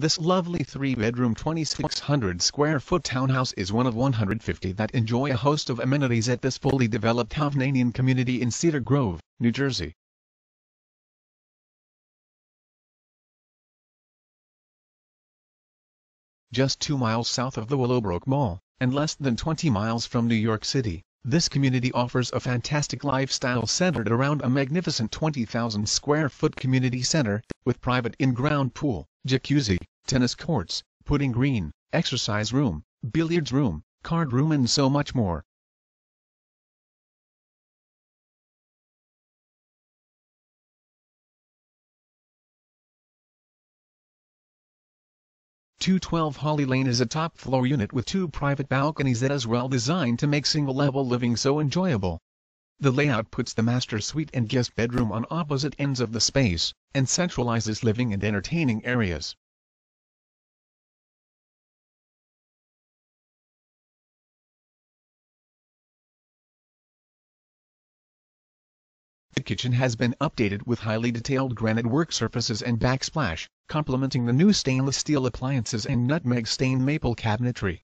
This lovely three-bedroom 2600 square foot townhouse is one of 150 that enjoy a host of amenities at this fully developed Hovnanian community in Cedar Grove, New Jersey. Just two miles south of the Willowbrook Mall, and less than 20 miles from New York City, this community offers a fantastic lifestyle centered around a magnificent 20,000 square foot community center, with private in-ground pool, jacuzzi, tennis courts, putting green, exercise room, billiards room, card room and so much more. 212 Holly Lane is a top-floor unit with two private balconies that is well designed to make single-level living so enjoyable. The layout puts the master suite and guest bedroom on opposite ends of the space, and centralizes living and entertaining areas. The kitchen has been updated with highly detailed granite work surfaces and backsplash, complementing the new stainless steel appliances and nutmeg stained maple cabinetry.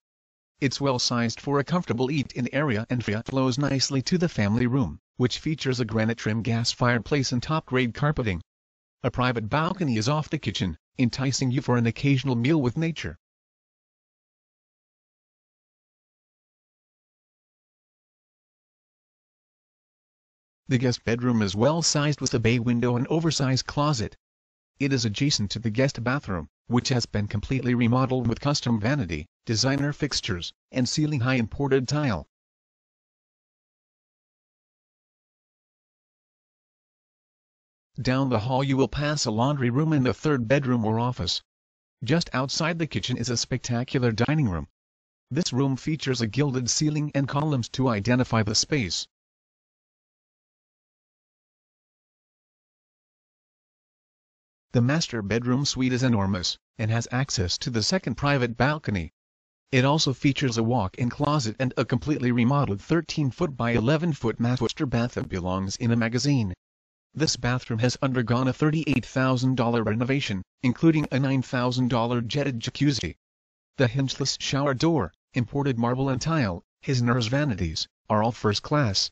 It's well sized for a comfortable eat-in area and flows nicely to the family room, which features a granite trim gas fireplace and top-grade carpeting. A private balcony is off the kitchen, enticing you for an occasional meal with nature. The guest bedroom is well sized with a bay window and oversized closet. It is adjacent to the guest bathroom, which has been completely remodeled with custom vanity, designer fixtures, and ceiling-high imported tile. Down the hall you will pass a laundry room and a third bedroom or office. Just outside the kitchen is a spectacular dining room. This room features a gilded ceiling and columns to identify the space. The master bedroom suite is enormous, and has access to the second private balcony. It also features a walk-in closet and a completely remodeled 13-foot by 11-foot master bath that belongs in a magazine. This bathroom has undergone a $38,000 renovation, including a $9,000 jetted jacuzzi. The hingeless shower door, imported marble and tile, his nurse vanities, are all first class.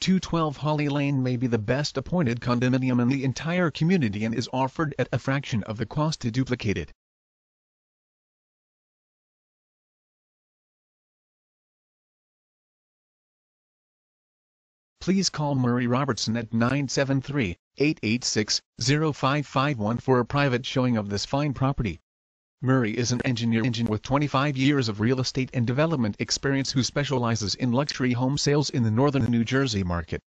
212 Holly Lane may be the best appointed condominium in the entire community and is offered at a fraction of the cost to duplicate it. Please call Murray Robertson at 973-886-0551 for a private showing of this fine property. Murray is an engineer engine with 25 years of real estate and development experience who specializes in luxury home sales in the northern New Jersey market.